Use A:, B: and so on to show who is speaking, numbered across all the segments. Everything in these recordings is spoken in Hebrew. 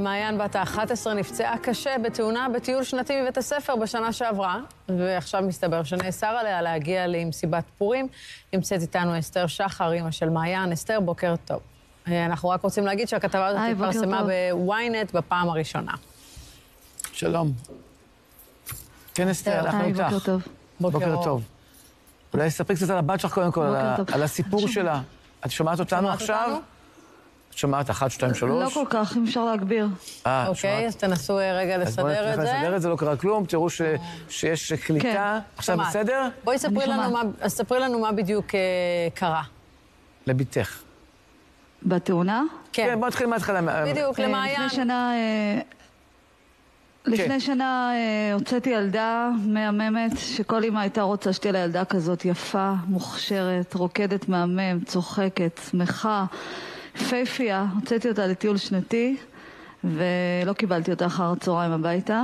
A: מעיין בת ה-11 נפצעה קשה בתאונה בטיול שנתי בבית הספר בשנה שעברה, ועכשיו מסתבר שנאסר עליה להגיע למסיבת פורים. נמצאת איתנו אסתר שחר, אימא של מעיין. אסתר, בוקר טוב. אנחנו רק רוצים להגיד שהכתבה הזאת התפרסמה בוויינט בפעם הראשונה.
B: שלום. כן, אסתר, אנחנו איתך.
C: בוקר טוב.
B: בוקר טוב. אולי ספרי קצת על הבת שלך קודם כל, על הסיפור שלה. את שומעת אותנו עכשיו? את שומעת אחת, שתיים, שלוש?
C: לא כל כך, אם אפשר להגביר.
B: אה,
A: אוקיי, אז תנסו רגע לסדר את זה.
B: אז בואי נתחיל לסדר את זה, לא קרה כלום, תראו שיש קליטה. עכשיו בסדר?
A: בואי ספרי לנו מה בדיוק קרה.
B: לביתך.
C: בתאונה?
A: כן.
B: בואי נתחיל מההתחלה.
A: בדיוק, למעיין.
C: לפני שנה... לפני שנה הוצאתי ילדה מהממת, שכל אמא הייתה רוצה שתהיה לה ילדה כזאת יפה, מוכשרת, רוקדת מהמם, צוחקת, שמחה. יפהפייה, הוצאתי אותה לטיול שנתי ולא קיבלתי אותה אחר הצהריים הביתה.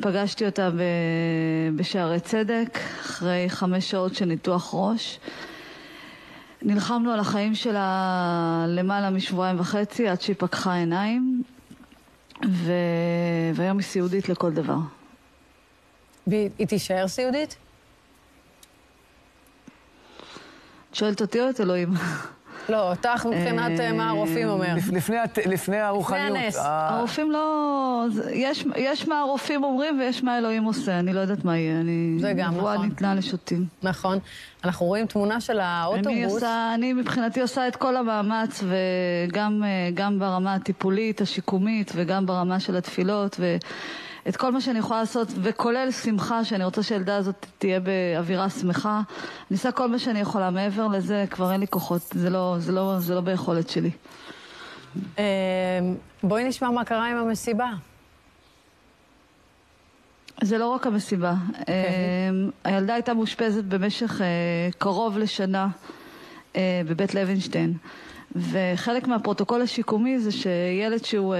C: פגשתי אותה בשערי צדק אחרי חמש שעות של ניתוח ראש. נלחמנו על החיים שלה למעלה משבועיים וחצי עד שהיא פקחה עיניים ו... והיום היא סיעודית לכל דבר.
A: והיא תישאר סיעודית?
C: את שואלת אותי או את אלוהים?
A: לא, אותך מבחינת מה הרופאים אומר.
B: לפני הרוחניות.
A: לפני הנס.
C: הרופאים לא... יש מה הרופאים אומרים ויש מה אלוהים עושה. אני לא יודעת מה יהיה.
A: זה גם, נכון.
C: נבואה ניתנה לשוטים.
A: נכון. אנחנו רואים תמונה של האוטובוס.
C: אני מבחינתי עושה את כל המאמץ, וגם ברמה הטיפולית, השיקומית, וגם ברמה של התפילות, ו... את כל מה שאני יכולה לעשות, וכולל שמחה, שאני רוצה שהילדה הזאת תהיה באווירה שמחה. אני עושה כל מה שאני יכולה. מעבר לזה, כבר אין לי כוחות. זה לא, זה לא, זה לא ביכולת שלי.
A: בואי נשמע מה קרה עם המסיבה.
C: זה לא רק המסיבה. הילדה הייתה מאושפזת במשך קרוב לשנה בבית לוינשטיין. וחלק מהפרוטוקול השיקומי זה שילד שהוא,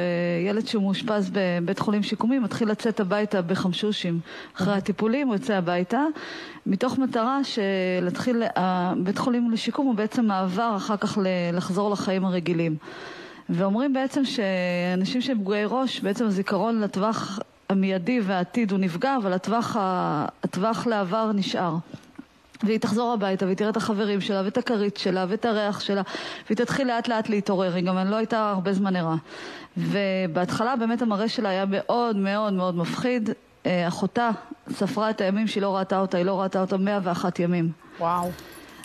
C: ילד שהוא מאושפז בבית חולים שיקומי מתחיל לצאת הביתה בחמשושים. אחרי הטיפולים הוא יוצא הביתה, מתוך מטרה שלהתחיל, בית חולים לשיקום הוא בעצם מעבר אחר כך לחזור לחיים הרגילים. ואומרים בעצם שאנשים שהם פגועי ראש, בעצם הזיכרון לטווח המיידי והעתיד הוא נפגע, אבל הטווח, הטווח לעבר נשאר. והיא תחזור הביתה והיא תראה את החברים שלה ואת הכרית שלה ואת הריח שלה והיא תתחיל לאט לאט להתעורר, היא גם לא הייתה הרבה זמן ערה. ובהתחלה באמת המראה שלה היה מאוד מאוד מאוד מפחיד. אחותה ספרה את הימים שהיא לא ראתה אותה, היא לא ראתה אותה 101 ימים.
A: וואו.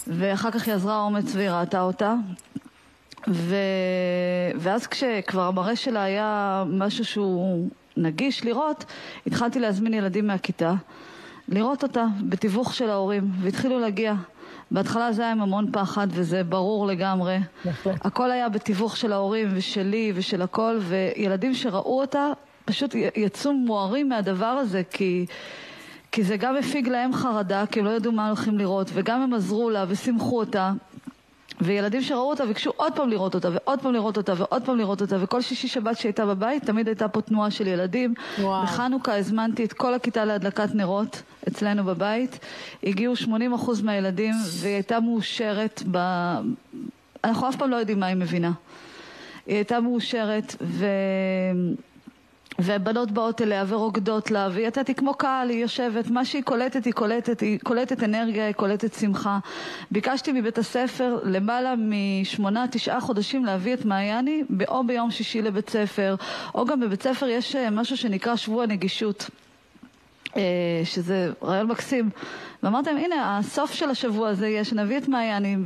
C: ואחר כך היא עזרה אומץ והיא ראתה אותה. ו... ואז כשכבר המראה שלה היה משהו שהוא נגיש לראות התחלתי להזמין ילדים מהכיתה לראות אותה בתיווך של ההורים, והתחילו להגיע. בהתחלה זה היה עם המון פחד, וזה ברור לגמרי.
A: בהחלט.
C: הכל היה בתיווך של ההורים ושלי ושל הכל, וילדים שראו אותה פשוט יצאו מוארים מהדבר הזה, כי, כי זה גם הפיג להם חרדה, כי הם לא ידעו מה הולכים לראות, וגם הם עזרו לה ושימחו אותה. וילדים שראו אותה ביקשו עוד פעם לראות אותה ועוד פעם לראות אותה ועוד פעם לראות אותה וכל שישי שבת שהייתה בבית תמיד הייתה פה תנועה של ילדים.
A: וואו.
C: בחנוכה הזמנתי את כל הכיתה להדלקת נרות אצלנו בבית. הגיעו 80% מהילדים והיא הייתה מאושרת ב... אנחנו אף פעם לא יודעים מה היא מבינה. היא הייתה מאושרת ו... ובנות באות אליה ורוקדות לה, והיא יצאתי כמו קהל, היא יושבת, מה שהיא קולטת היא קולטת, היא קולטת אנרגיה, היא קולטת שמחה. ביקשתי מבית הספר למעלה משמונה, תשעה חודשים להביא את מעייני, או ביום שישי לבית ספר, או גם בבית ספר יש משהו שנקרא שבוע נגישות, שזה רעיון מקסים. ואמרתי להם, הנה, הסוף של השבוע הזה יהיה שנביא את מעייני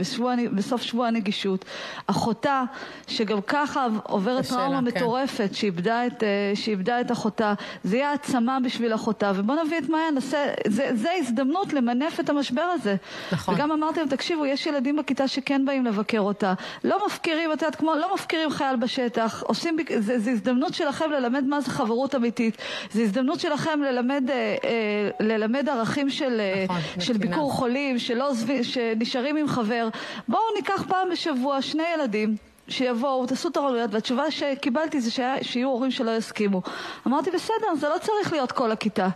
C: בסוף שבוע הנגישות. אחותה, שגם ככה עוברת טראומה מטורפת, שאיבדה את, שאיבדה את אחותה, זה יהיה העצמה בשביל אחותה, ובוא נביא את מעיין, זה, זה הזדמנות למנף את המשבר הזה.
A: נכון.
C: וגם אמרתי להם, תקשיבו, יש ילדים בכיתה שכן באים לבקר אותה. לא מפקירים, את יודעת, כמו, לא מפקירים חייל בשטח. עושים, זה, זה הזדמנות שלכם ללמד מה זה חברות אמיתית. זה הזדמנות שלכם ללמד, אה, אה, ללמד ערכים של...
A: נכון.
C: של ביקור חולים, שלא, שנשארים עם חבר. בואו ניקח פעם בשבוע שני ילדים שיבואו, תעשו תורנויות, והתשובה שקיבלתי זה שהיה, שיהיו הורים שלא יסכימו. אמרתי, בסדר, זה לא צריך להיות כל הכיתה.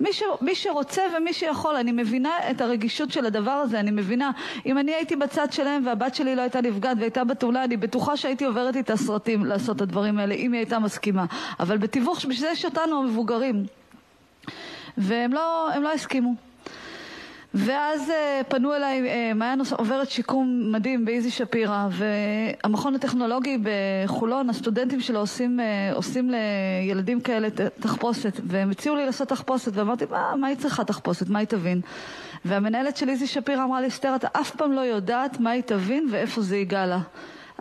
C: מי, ש, מי שרוצה ומי שיכול, אני מבינה את הרגישות של הדבר הזה, אני מבינה. אם אני הייתי בצד שלהם והבת שלי לא הייתה נפגעת והייתה בתאונה, אני בטוחה שהייתי עוברת איתה סרטים לעשות את הדברים האלה, אם היא הייתה מסכימה. אבל בתיווך, בשביל זה יש אותנו המבוגרים. והם לא, לא הסכימו. ואז uh, פנו אליי, uh, מעיין עוברת שיקום מדהים באיזי שפירא, והמכון הטכנולוגי בחולון, הסטודנטים שלו עושים, uh, עושים לילדים כאלה תחפושת, והם הציעו לי לעשות תחפושת, ואמרתי, מה, מה היא צריכה תחפושת, מה היא תבין? והמנהלת של איזי שפירא אמרה לי, אסתר, אתה אף פעם לא יודעת מה היא תבין ואיפה זה ייגע לה.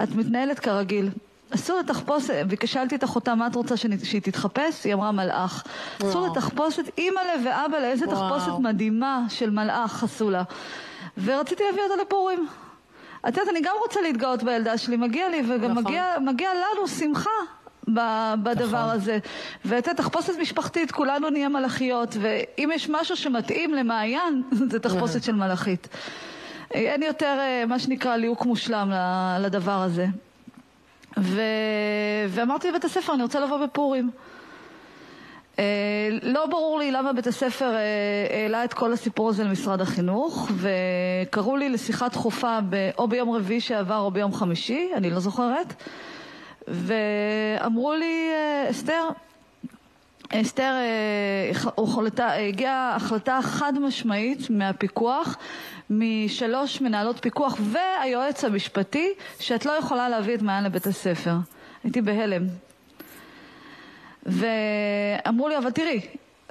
C: את מתנהלת כרגיל. אסור לתחפושת, וכשאלתי את אחותה מה את רוצה שהיא תתחפש, היא אמרה מלאך. אסור לתחפושת, אימא'לה ואבא'לה, איזה תחפושת מדהימה של מלאך עשו לה. ורציתי להביא אותה לפורים. את יודעת, אני גם רוצה להתגאות בילדה שלי, מגיע לי, וגם נכון. מגיע, מגיע לנו שמחה בדבר נכון. הזה. ואת תחפושת משפחתית, כולנו נהיה מלאכיות, ואם יש משהו שמתאים למעיין, זה תחפושת של מלאכית. אין יותר, אה, מה שנקרא, ליהוק מושלם לדבר הזה. ו... ואמרתי לבית הספר, אני רוצה לבוא בפורים. אה, לא ברור לי למה בית הספר אה, העלה את כל הסיפור הזה למשרד החינוך וקראו לי לשיחה דחופה ב... או ביום רביעי שעבר או ביום חמישי, אני לא זוכרת ואמרו לי, אה, אסתר, אסתר, הגיעה החלטה חד משמעית מהפיקוח משלוש מנהלות פיקוח והיועץ המשפטי שאת לא יכולה להביא את מעיין לבית הספר. הייתי בהלם. ואמרו לי, אבל תראי,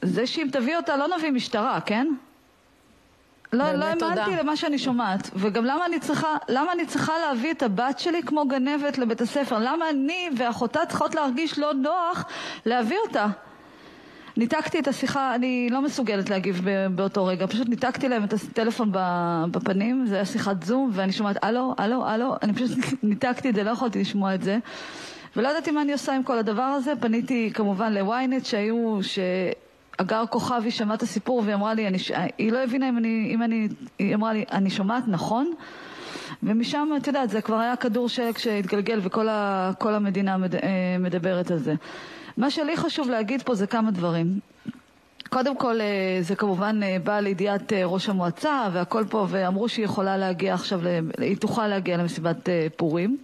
C: זה שאם תביא אותה לא נביא משטרה, כן? לא, לא האמנתי למה שאני שומעת. וגם למה אני, צריכה, למה אני צריכה להביא את הבת שלי כמו גנבת לבית הספר? למה אני ואחותה צריכות להרגיש לא נוח להביא אותה? ניתקתי את השיחה, אני לא מסוגלת להגיב באותו רגע, פשוט ניתקתי להם את הטלפון בפנים, זה היה שיחת זום, ואני שומעת הלו, הלו, הלו, אני פשוט ניתקתי את זה, לא יכולתי לשמוע את זה. ולא ידעתי מה אני עושה עם כל הדבר הזה, פניתי כמובן לוויינט שהיו, שאגר כוכבי שמעה את הסיפור והיא אמרה לי, אני, היא לא הבינה אם אני, אם אני, היא אמרה לי, אני שומעת נכון? ומשם, את יודעת, זה כבר היה כדור שלג שהתגלגל וכל ה, המדינה מד, אה, מדברת על זה. מה שלי חשוב להגיד פה זה כמה דברים. קודם כל אה, זה כמובן אה, בא לידיעת אה, ראש המועצה והכל פה ואמרו שהיא יכולה להגיע עכשיו, היא תוכל להגיע למסיבת פורים.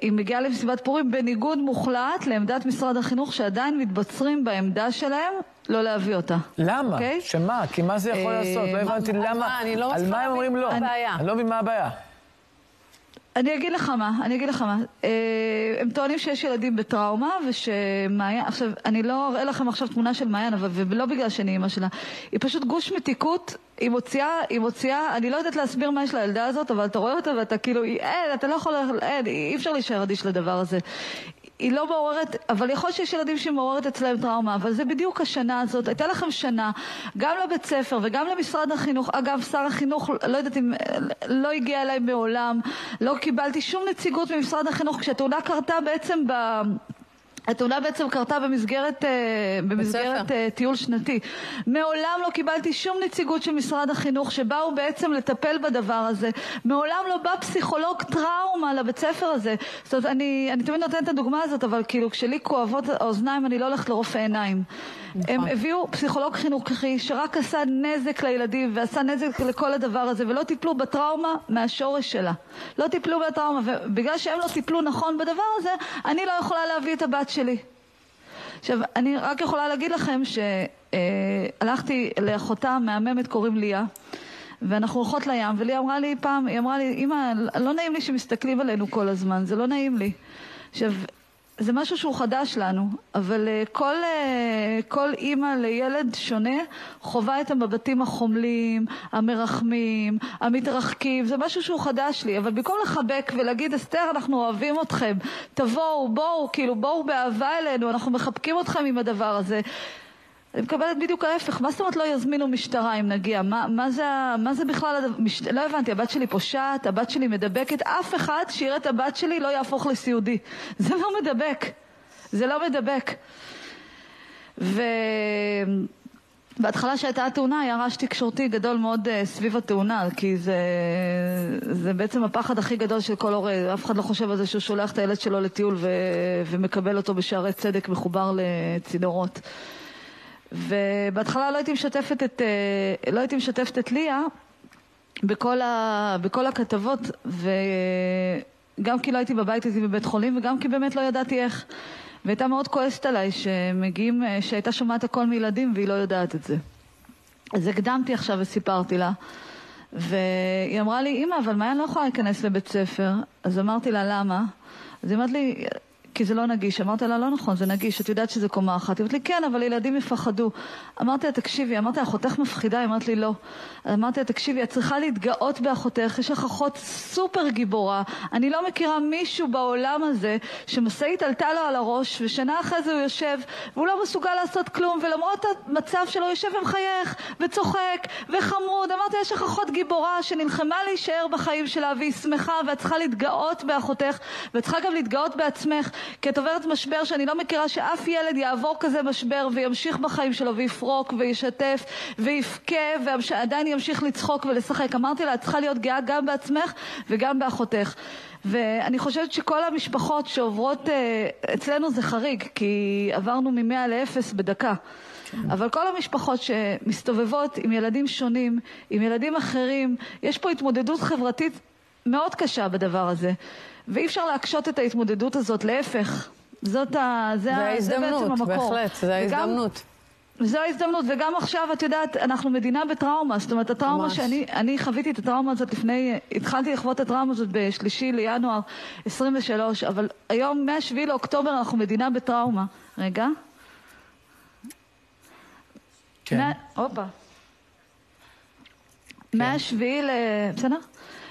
C: היא מגיעה למסיבת פורים בניגוד מוחלט לעמדת משרד החינוך שעדיין מתבצרים בעמדה שלהם לא להביא אותה.
B: למה? Okay? אוקיי? שמה? כי מה זה יכול לעשות? לא הבנתי למה,
A: לא
B: על מה הם אומרים לא? אני לא מבין מה הבעיה.
C: אני אגיד לך מה, אני אגיד לך מה. אה, הם טוענים שיש ילדים בטראומה ושמעיין, עכשיו, אני לא אראה לכם עכשיו תמונה של מעיין, אבל ולא בגלל שאני אימא שלה. היא פשוט גוש מתיקות, היא מוציאה, היא מוציאה, אני לא יודעת להסביר מה יש לילדה הזאת, אבל אתה רואה אותה ואתה כאילו, אין, אתה לא יכול, אין, אי אפשר להישאר אדיש לדבר הזה. היא לא מעוררת, אבל יכול להיות שיש ילדים שמעוררת אצלם טראומה, אבל זה בדיוק השנה הזאת. הייתה לכם שנה, גם לבית ספר וגם למשרד החינוך. אגב, שר החינוך, לא יודעת אם, לא הגיע אליי מעולם, לא קיבלתי שום נציגות ממשרד החינוך כשהתאונה קרתה בעצם ב... התאונה בעצם קרתה במסגרת, אה, במסגרת אה, טיול שנתי. מעולם לא קיבלתי שום נציגות של משרד החינוך שבאו בעצם לטפל בדבר הזה. מעולם לא בא פסיכולוג טראומה לבית ספר הזה. זאת אומרת, אני, אני תמיד נותנת את הדוגמה הזאת, אבל כאילו כשלי כואבות האוזניים אני לא הולכת לרופא עיניים. נכון. הם הביאו פסיכולוג חינוכי שרק עשה נזק לילדים ועשה נזק לכל הדבר הזה ולא טיפלו בטראומה מהשורש שלה. לא טיפלו בטראומה ובגלל שהם לא טיפלו נכון בדבר הזה אני לא יכולה להביא את הבת שלי. עכשיו אני רק יכולה להגיד לכם שהלכתי לאחותה מהממת קוראים ליה ואנחנו הולכות לים וליה אמרה לי פעם, היא אמרה לי אמא לא נעים לי שמסתכלים עלינו כל הזמן זה לא נעים לי. עכשיו זה משהו שהוא חדש לנו, אבל uh, כל, uh, כל אימא לילד שונה חווה את המבטים החומלים, המרחמים, המתרחקים, זה משהו שהוא חדש לי, אבל במקום לחבק ולהגיד אסתר אנחנו אוהבים אתכם, תבואו, בואו, כאילו בואו באהבה אלינו, אנחנו מחבקים אתכם עם הדבר הזה, אני מקבלת בדיוק ההפך, מה זאת אומרת לא יזמינו משטרה אם נגיע? מה, מה, זה, מה זה בכלל, מש... לא הבנתי, הבת שלי פושעת, הבת שלי מדבקת, אף אחד שיראה את הבת שלי לא יהפוך לסיעודי. זה לא מדבק, זה לא מדבק. ו... בהתחלה שהייתה התאונה היה רעש תקשורתי גדול מאוד uh, סביב התאונה, כי זה, זה בעצם הפחד הכי גדול של כל הורה, אף אחד לא חושב על זה שהוא שולח את הילד שלו לטיול ו, ומקבל אותו בשערי צדק מחובר לצינורות. ובהתחלה לא הייתי משתפת את, uh, לא הייתי משתפת את ליה בכל, ה, בכל הכתבות, וגם כי לא הייתי בבית, הייתי בבית חולים, וגם כי באמת לא ידעתי איך. והייתה מאוד כועסת עליי שמגיעים, אה, שהייתה שומעת הכל מילדים והיא לא יודעת את זה. אז הקדמתי עכשיו וסיפרתי לה, והיא אמרה לי, אמא, אבל אני לא יכולה להיכנס לבית ספר? אז אמרתי לה, למה? אז היא אמרת לי, כי זה לא נגיש. אמרתי לה, לא נכון, זה נגיש, את יודעת שזה קומה אחת. היא אמרת לי, כן, אבל ילדים יפחדו. אמרתי לה, תקשיבי, אמרתי לה, אחותך מפחידה? היא אמרת לי, לא. אמרתי לה, תקשיבי, את צריכה להתגאות באחותך, יש לך אחות סופר גיבורה. אני לא מכירה מישהו בעולם הזה שמשאית עלתה לו על הראש, ושנה אחרי זה הוא יושב, והוא לא מסוגל לעשות כלום, ולמרות המצב שלו יושב ומחייך, וצוחק, וחמוד. אמרתי, יש לך אחות גיבורה שנלחמה להישאר בחיים שלה, והיא שמחה, ואת צריכה להתגאות באחותך, ואת צריכה גם להתגאות בעצמך. כי את עוברת משבר שאני לא מכירה שאף ילד יעבור כזה משבר וימשיך בחיים שלו ויפרוק וישתף ויבכה ועדיין ימשיך לצחוק ולשחק. אמרתי לה, את צריכה להיות גאה גם בעצמך וגם באחותך. ואני חושבת שכל המשפחות שעוברות, אה, אצלנו זה חריג, כי עברנו מ-100 ל-0 בדקה. אבל כל המשפחות שמסתובבות עם ילדים שונים, עם ילדים אחרים, יש פה התמודדות חברתית מאוד קשה בדבר הזה. ואי אפשר להקשות את ההתמודדות הזאת, להפך. זאת ה...
A: זה, זה, זה בעצם המקור. בהחלט, זה ההזדמנות.
C: זו ההזדמנות, וגם עכשיו, את יודעת, אנחנו מדינה בטראומה, זאת אומרת, הטראומה ממש. שאני אני חוויתי את הטראומה הזאת לפני, התחלתי לחוות את הטראומה הזאת בשלישי לינואר 23, אבל היום, מ-7 לאוקטובר, אנחנו מדינה בטראומה. רגע. כן. הופה. כן. מהשביעי ל... בסדר?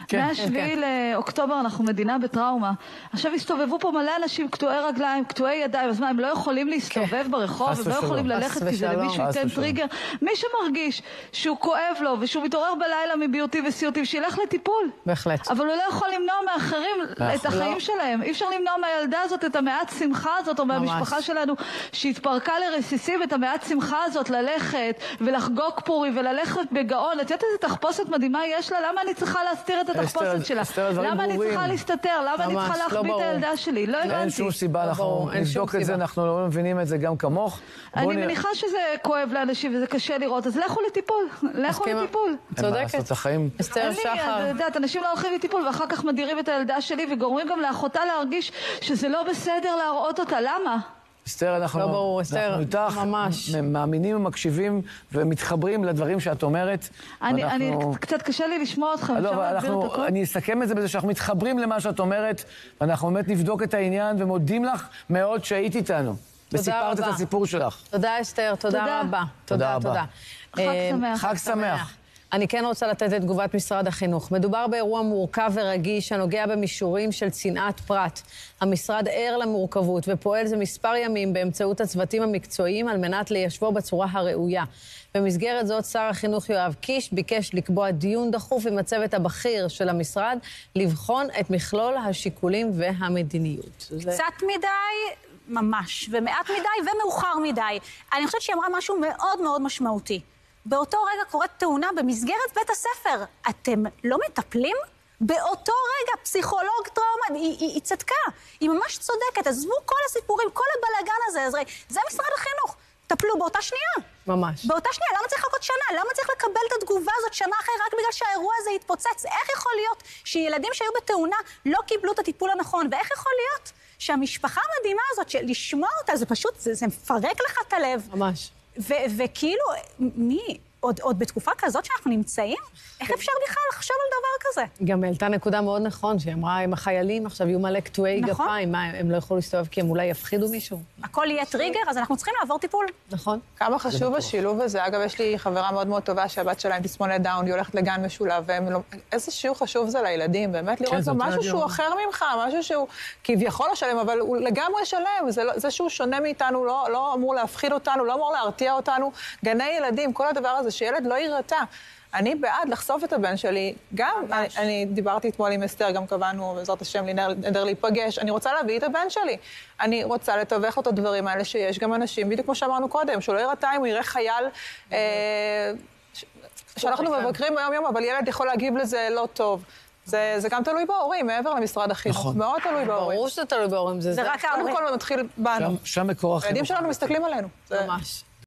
C: כן, מהשביעי כן, כן. לאוקטובר אנחנו מדינה בטראומה. עכשיו הסתובבו פה מלא אנשים קטועי רגליים, קטועי ידיים, אז מה, הם לא יכולים להסתובב כן. ברחוב? הם לא יכולים ללכת כי זה למישהו ייתן טריגר? מי שמרגיש שהוא כואב לו ושהוא מתעורר בלילה מביוטי וסיוטים, שילך לטיפול.
A: בהחלט.
C: אבל הוא לא יכול למנוע מאחרים את החיים לא. שלהם. אי אפשר למנוע מהילדה הזאת את המעט שמחה הזאת, או מהמשפחה שלנו, שהתפרקה לרסיסים, את המעט שמחה הזאת ללכת ולחגוג פורי וללכת בגאון. את יודעת איזה תחפושת מדהימה יש לה? למה אני צריכה להסתיר את התחפושת שלה. למה אני צריכה להסתתר? למה אני צריכה להחביא את הילדה שלי? לא הבנתי.
B: אין שום סיבה, אנחנו נבדוק את זה, אנחנו לא מבינים את זה גם כמוך.
C: אני מניחה שזה כואב לאנשים וזה קשה לראות, אז לכו לטיפול. לכו לטיפול.
A: צודקת. אסתר שחר.
C: את יודעת, אנשים לא הולכים לטיפול ואחר כך מדירים את הילדה שלי וגורמים גם לאחותה להרגיש שזה לא בסדר להראות אותה. למה?
B: אסתר, אנחנו, לא ברור, אסתר, אנחנו איתך, ממש. מאמינים ומקשיבים ומתחברים לדברים שאת אומרת.
C: אני, ואנחנו... אני, קצת קשה לי לשמוע אותך,
B: לא, אפשר להסביר את הכול? אני אסכם את זה בזה שאנחנו מתחברים למה שאת אומרת, ואנחנו באמת נבדוק את העניין, ומודים לך מאוד שהיית איתנו. וסיפרת את הסיפור שלך.
A: תודה, אסתר, תודה, תודה רבה.
B: תודה, תודה.
C: חג שמח.
B: חג שמח.
A: אני כן רוצה לתת את תגובת משרד החינוך. מדובר באירוע מורכב ורגיש הנוגע במישורים של צנעת פרט. המשרד ער למורכבות ופועל זה מספר ימים באמצעות הצוותים המקצועיים על מנת ליישבו בצורה הראויה. במסגרת זאת, שר החינוך יואב קיש ביקש לקבוע דיון דחוף עם הצוות הבכיר של המשרד, לבחון את מכלול השיקולים והמדיניות.
D: קצת זה... מדי, ממש, ומעט מדי ומאוחר מדי. אני חושבת שהיא אמרה משהו מאוד מאוד משמעותי. באותו רגע קורית תאונה במסגרת בית הספר. אתם לא מטפלים? באותו רגע, פסיכולוג טראומה, היא, היא, היא צדקה, היא ממש צודקת. עזבו כל הסיפורים, כל הבלאגן הזה, אז זה משרד החינוך. טפלו באותה שנייה.
A: ממש.
D: באותה שנייה, למה צריך לחכות שנה? למה צריך לקבל את התגובה הזאת שנה אחרי רק בגלל שהאירוע הזה יתפוצץ? איך יכול להיות שילדים שהיו בתאונה לא קיבלו את הטיפול הנכון? ואיך יכול להיות שהמשפחה המדהימה הזאת, לשמוע אותה, זה פשוט, זה, זה מפרק לך את הלב.
A: ממש.
D: וכאילו, מי? עוד, עוד בתקופה כזאת שאנחנו נמצאים? איך אפשר בכלל לחשוב על דבר כזה?
A: גם העלתה נקודה מאוד נכון, שהיא אמרה, אם החיילים עכשיו יהיו מלא קטועי נכון. גפיים, מה, הם לא יוכלו להסתובב כי הם אולי יפחידו מישהו?
D: הכל יהיה טריגר, אז אנחנו צריכים לעבור טיפול.
A: נכון.
E: כמה חשוב השילוב הזה. אגב, יש לי חברה מאוד מאוד טובה שהבת שלה עם תסמונת דאון, היא הולכת לגן משולב, והם לא... איזה שיעור חשוב זה לילדים, באמת כן, לראות כן, משהו שהוא אחר ממך, משהו שהוא כביכול לא שלם, אבל הוא לגמרי שלם. זה, לא, זה שהוא שונה מאיתנו לא, לא אמור להפחיד אותנו, לא אמור להרתיע אותנו. גני ילדים, כל הדבר הזה, שילד לא יירתע. אני בעד לחשוף את הבן שלי. גם, אני, אני דיברתי אתמול עם אסתר, גם קבענו, בעזרת השם, נדר להיפגש. אני רוצה להביא את הבן שלי. אני רוצה לתווך לו את הדברים האלה שיש גם אנשים, בדיוק כמו שאמרנו קודם, שהוא לא יירתע אם הוא יראה חייל... אה, שאנחנו מבקרים ביום-יום, אבל ילד יכול להגיב לזה לא טוב. זה, זה גם תלוי בהורים, מעבר למשרד החינוך. נכון. מאוד תלוי בהורים.
A: ברור שזה תלוי בהורים.
E: זה, זה רק קודם כל מתחיל בנו.
B: שם, שם מקור החינוך.
E: הילדים שלנו מסתכלים עלינו.
A: ממש.